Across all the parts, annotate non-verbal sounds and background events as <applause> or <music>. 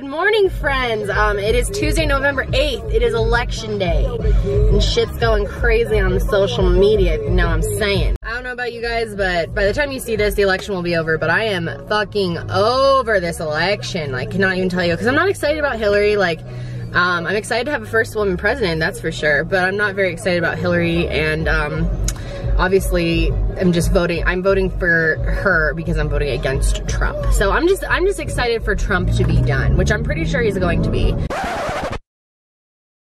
Good morning, friends. Um, it is Tuesday, November 8th. It is election day. And shit's going crazy on the social media, if you know what I'm saying. I don't know about you guys, but by the time you see this, the election will be over. But I am fucking over this election. I cannot even tell you. Because I'm not excited about Hillary. Like, um, I'm excited to have a first woman president, that's for sure. But I'm not very excited about Hillary and um, obviously I'm just voting I'm voting for her because I'm voting against Trump. So I'm just I'm just excited for Trump to be done, which I'm pretty sure he's going to be.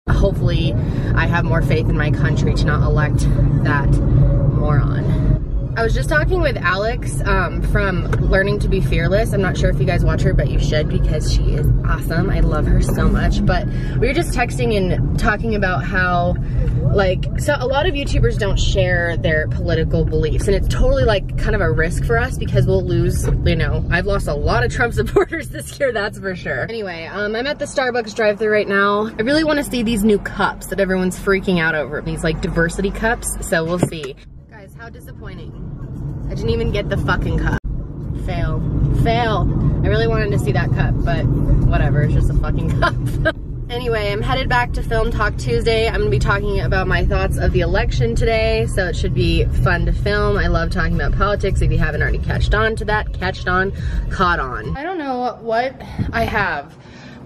Hopefully I have more faith in my country to not elect that moron. I was just talking with Alex um, from Learning to Be Fearless. I'm not sure if you guys watch her, but you should because she is awesome. I love her so much. But we were just texting and talking about how, like, so a lot of YouTubers don't share their political beliefs. And it's totally, like, kind of a risk for us because we'll lose, you know, I've lost a lot of Trump <laughs> supporters this year, that's for sure. Anyway, um, I'm at the Starbucks drive through right now. I really want to see these new cups that everyone's freaking out over. These, like, diversity cups. So we'll see. Disappointing. I didn't even get the fucking cup. Fail. Fail. I really wanted to see that cup, but whatever, it's just a fucking <laughs> cup. anyway, I'm headed back to Film Talk Tuesday. I'm gonna be talking about my thoughts of the election today, so it should be fun to film. I love talking about politics. If you haven't already catched on to that, catched on, caught on. I don't know what I have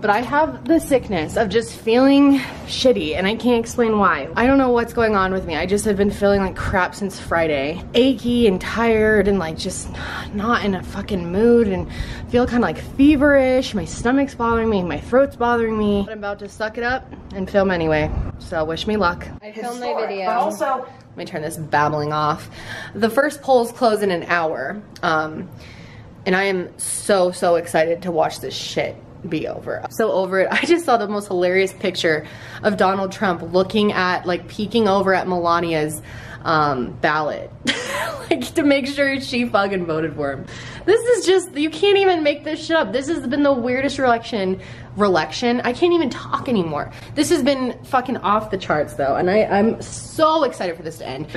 but I have the sickness of just feeling shitty and I can't explain why. I don't know what's going on with me. I just have been feeling like crap since Friday. Achy and tired and like just not in a fucking mood and feel kind of like feverish. My stomach's bothering me, my throat's bothering me. But I'm about to suck it up and film anyway. So wish me luck. I filmed my video. But also, let me turn this babbling off. The first polls close in an hour. Um, and I am so, so excited to watch this shit be over. I'm so over it. <laughs> I just saw the most hilarious picture of Donald Trump looking at, like peeking over at Melania's um, ballot. <laughs> like to make sure she fucking voted for him. This is just, you can't even make this shit up. This has been the weirdest election, election. I can't even talk anymore. This has been fucking off the charts though. And I, I'm so excited for this to end.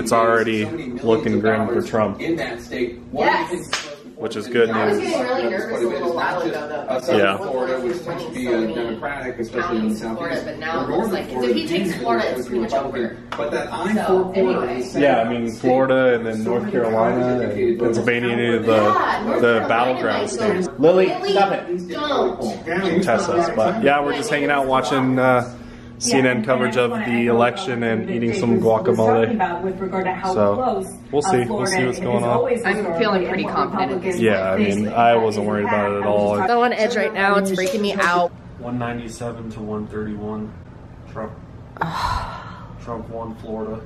It's already looking grim for Trump. In that state. Yes which is good I was getting really nervous a little while ago, though. Yeah. Florida, which tends to be Democratic, especially in the southeast. Florida, but now it's like, if he takes Florida, it's pretty much over. But that I-4 corridor. Yeah, I mean, Florida and then North Carolina and Pennsylvania, the, the battleground states. Lily, stop it. Don't. Test us, but yeah, we're just hanging out watching uh, CNN coverage of the election and eating some guacamole. So we'll see. We'll see what's going on. I'm feeling pretty confident. In this. Yeah, I mean, I wasn't worried about it at all. I'm on edge right now. It's freaking me out. 197 to 131. Trump. <sighs> Trump won Florida.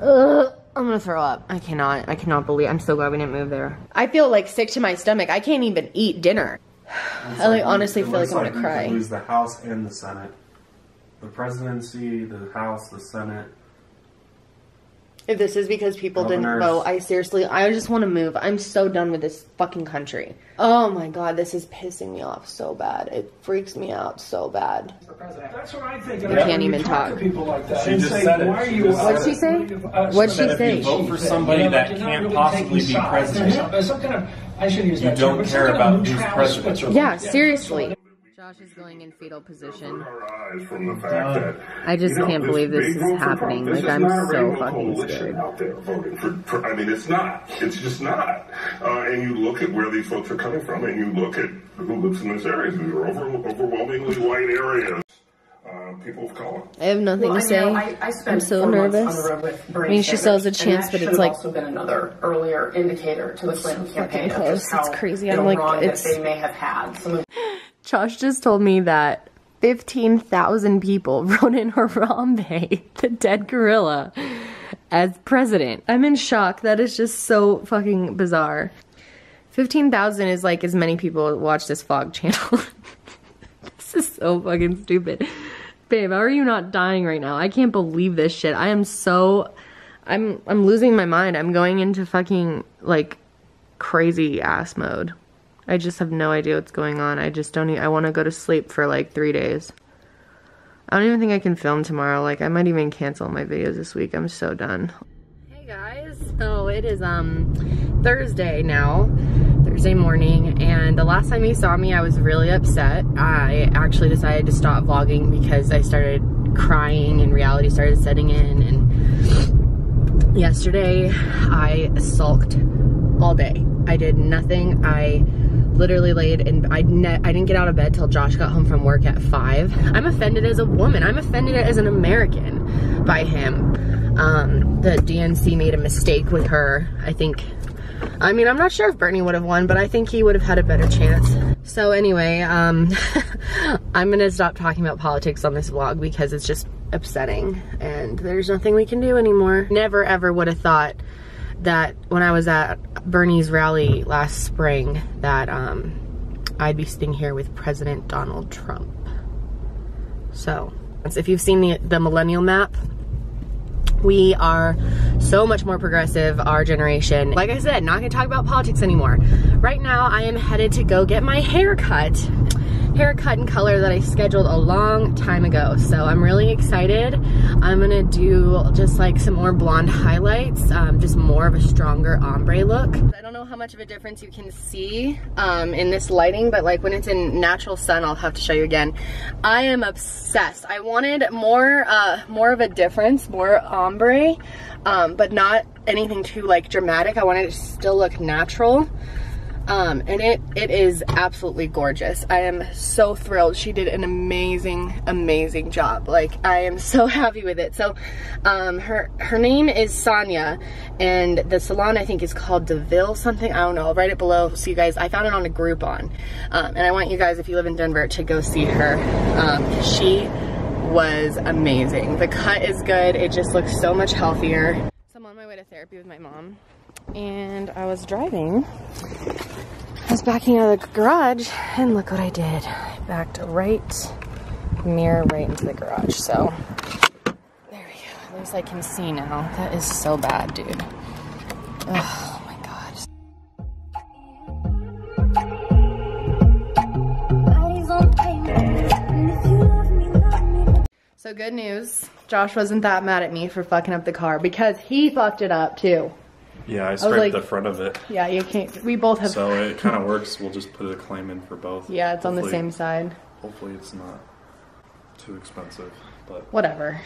Ugh, I'm gonna throw up. I cannot. I cannot believe. I'm so glad we didn't move there. I feel like sick to my stomach. I can't even eat dinner. I like honestly feel like I'm gonna cry. Lose the House and the Senate the presidency, the House, the Senate. If this is because people didn't vote, I seriously, I just want to move. I'm so done with this fucking country. Oh my god, this is pissing me off so bad. It freaks me out so bad. That's what I think. I can't even talk. To people like that She just say, said it. Why are She you? just What'd she say? What'd she say? If you vote for somebody that you're not can't really possibly be president, There's some kind of, I shouldn't use You that don't term, but some care about who's neutral president. Switzerland. Yeah, seriously. Josh is going in fetal position. eyes from the fact that I just you know, can't believe this is happening. This Like, is I'm not so rainbow fucking scared. out there voting for, for- I mean, it's not. It's just not. Uh, and you look at where these folks are coming from, and you look at who lives in these areas. These are over, overwhelmingly white areas. Uh, people of color. I have nothing Well, to I say. know, I, I I'm so nervous. on the road with I mean, she still has a chance, but it's like have also been another earlier indicator to the Clinton so campaign fucking of just close. how It's crazy. I'm know, like, wrong it's- they may have had. Some of Josh just told me that 15,000 people <laughs> wrote in Harambe, the dead gorilla, as president. I'm in shock. That is just so fucking bizarre. 15,000 is like as many people watch this vlog channel. <laughs> this is so fucking stupid. Babe, how are you not dying right now? I can't believe this shit. I am so I'm I'm losing my mind. I'm going into fucking like crazy ass mode. I just have no idea what's going on. I just don't. E I want to go to sleep for like three days. I don't even think I can film tomorrow. Like I might even cancel my videos this week. I'm so done. Hey guys, so it is um Thursday now. Thursday morning and the last time you saw me I was really upset. I actually decided to stop vlogging because I started crying and reality started setting in and yesterday I sulked all day. I did nothing. I literally laid and I, I didn't get out of bed till Josh got home from work at five. I'm offended as a woman. I'm offended as an American by him. Um, the DNC made a mistake with her. I think, I mean, I'm not sure if Bernie would have won, but I think he would have had a better chance. So anyway, um, <laughs> I'm gonna stop talking about politics on this vlog because it's just upsetting and there's nothing we can do anymore. Never ever would have thought that when I was at Bernie's rally last spring that um, I'd be sitting here with President Donald Trump. So, if you've seen the, the millennial map, we are so much more progressive, our generation. Like I said, not gonna talk about politics anymore. Right now, I am headed to go get my hair cut haircut and color that I scheduled a long time ago. So I'm really excited. I'm gonna do just like some more blonde highlights, um, just more of a stronger ombre look. I don't know how much of a difference you can see um, in this lighting, but like when it's in natural sun, I'll have to show you again. I am obsessed. I wanted more, uh, more of a difference, more ombre, um, but not anything too like dramatic. I wanted it to still look natural. Um, and it, it is absolutely gorgeous. I am so thrilled. She did an amazing, amazing job. Like, I am <laughs> so happy with it. So, um, her, her name is Sonia, and the salon I think is called DeVille something. I don't know. I'll write it below so you guys, I found it on a Groupon. Um, and I want you guys, if you live in Denver, to go see her. Um, she was amazing. The cut is good. It just looks so much healthier. So I'm on my way to therapy with my mom and I was driving. I was backing out of the garage and look what I did. I backed right, mirror right into the garage. So there we go. At least I can see now. That is so bad, dude. Oh my god. So good news. Josh wasn't that mad at me for fucking up the car because he fucked it up too. Yeah, I scraped like, the front of it. Yeah, you can't. We both have. So it kind of works. We'll just put a claim in for both. Yeah, it's hopefully, on the same side. Hopefully, it's not too expensive, but whatever.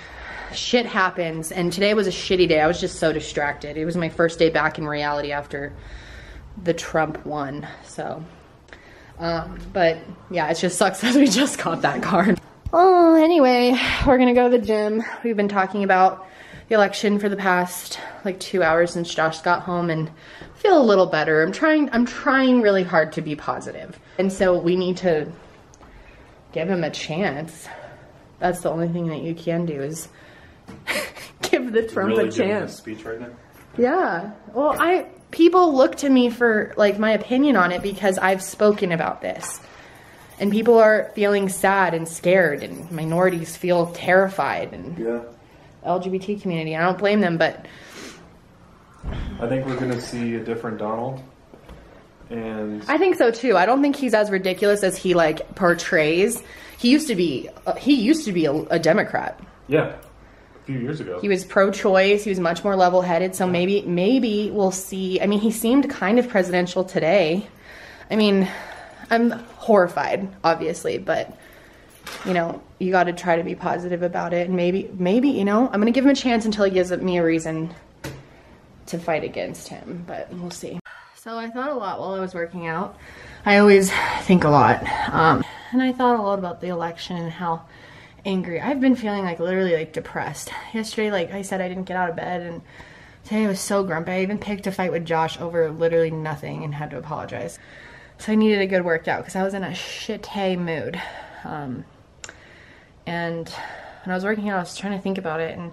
Shit happens, and today was a shitty day. I was just so distracted. It was my first day back in reality after the Trump won. So, um, but yeah, it just sucks <laughs> that we just got that card. Oh, anyway, we're gonna go to the gym. We've been talking about the election for the past like two hours since Josh got home and feel a little better. I'm trying, I'm trying really hard to be positive. And so we need to give him a chance. That's the only thing that you can do is <laughs> give the Trump really a chance. speech right now? Yeah. Well, I people look to me for like my opinion on it because I've spoken about this. And people are feeling sad and scared and minorities feel terrified and yeah. LGBT community. I don't blame them, but I think we're gonna see a different Donald. And I think so too. I don't think he's as ridiculous as he like portrays. He used to be. Uh, he used to be a, a, Democrat. Yeah, a few years ago. He was pro-choice. He was much more level-headed. So maybe, maybe we'll see. I mean, he seemed kind of presidential today. I mean, I'm horrified, obviously, but you know, you got to try to be positive about it. And maybe, maybe, you know, I'm going to give him a chance until he gives me a reason to fight against him, but we'll see. So I thought a lot while I was working out. I always think a lot. Um, and I thought a lot about the election and how angry. I've been feeling like literally like depressed. Yesterday, like I said, I didn't get out of bed and today I was so grumpy. I even picked a fight with Josh over literally nothing and had to apologize. So I needed a good workout because I was in a shitty mood. Um, and when I was working out, I was trying to think about it, and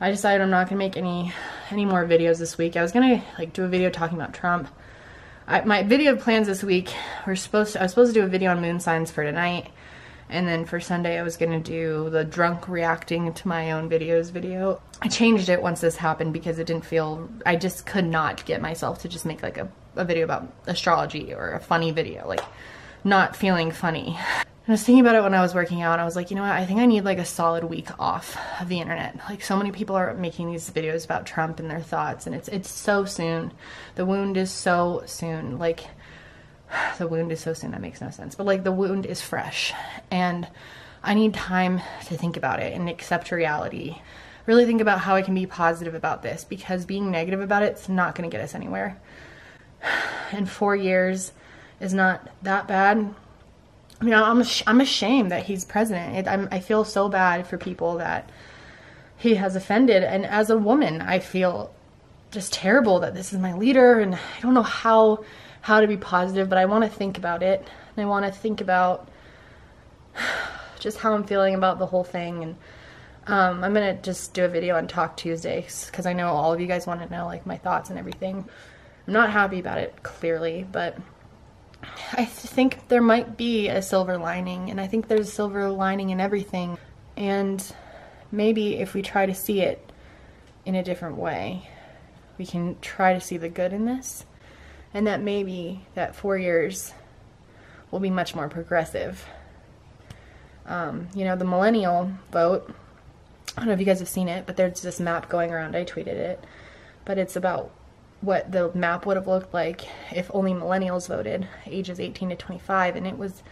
I decided I'm not gonna make any any more videos this week. I was gonna like do a video talking about Trump. I, my video plans this week were supposed to, I was supposed to do a video on moon signs for tonight, and then for Sunday I was gonna do the drunk reacting to my own videos video. I changed it once this happened because it didn't feel I just could not get myself to just make like a, a video about astrology or a funny video like not feeling funny. I was thinking about it when I was working out. I was like, you know what? I think I need like a solid week off of the internet. Like so many people are making these videos about Trump and their thoughts and it's it's so soon. The wound is so soon. Like <sighs> the wound is so soon that makes no sense but like the wound is fresh and i need time to think about it and accept reality really think about how i can be positive about this because being negative about it's not going to get us anywhere <sighs> and four years is not that bad I mean, I'm I'm ashamed that he's president. It, I feel so bad for people that he has offended, and as a woman, I feel just terrible that this is my leader, and I don't know how how to be positive, but I want to think about it, and I want to think about <sighs> just how I'm feeling about the whole thing, and um, I'm gonna just do a video on Talk Tuesdays because I know all of you guys want to know like my thoughts and everything. I'm not happy about it clearly, but I think there might be a silver lining, and I think there's a silver lining in everything. And maybe if we try to see it in a different way, we can try to see the good in this. And that maybe that four years will be much more progressive. Um, you know, the millennial vote, I don't know if you guys have seen it, but there's this map going around. I tweeted it. But it's about what the map would have looked like if only millennials voted, ages 18 to 25, and it was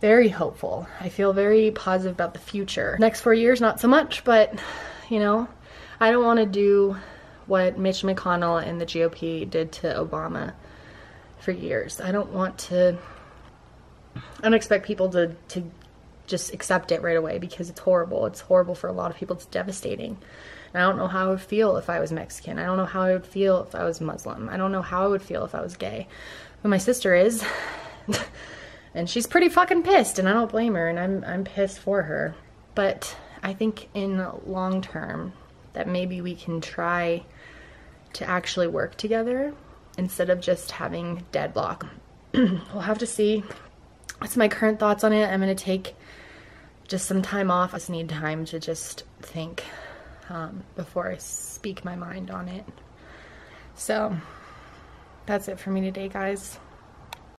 very hopeful. I feel very positive about the future. Next four years, not so much, but you know, I don't want to do what Mitch McConnell and the GOP did to Obama for years. I don't want to, I don't expect people to, to just accept it right away because it's horrible. It's horrible for a lot of people. It's devastating. And I don't know how I would feel if I was Mexican. I don't know how I would feel if I was Muslim. I don't know how I would feel if I was gay. But my sister is. <laughs> and she's pretty fucking pissed and I don't blame her and I'm I'm pissed for her. But I think in the long term that maybe we can try to actually work together instead of just having deadlock. <clears throat> we'll have to see. That's my current thoughts on it. I'm going to take just some time off. I just need time to just think um, before I speak my mind on it. So that's it for me today, guys.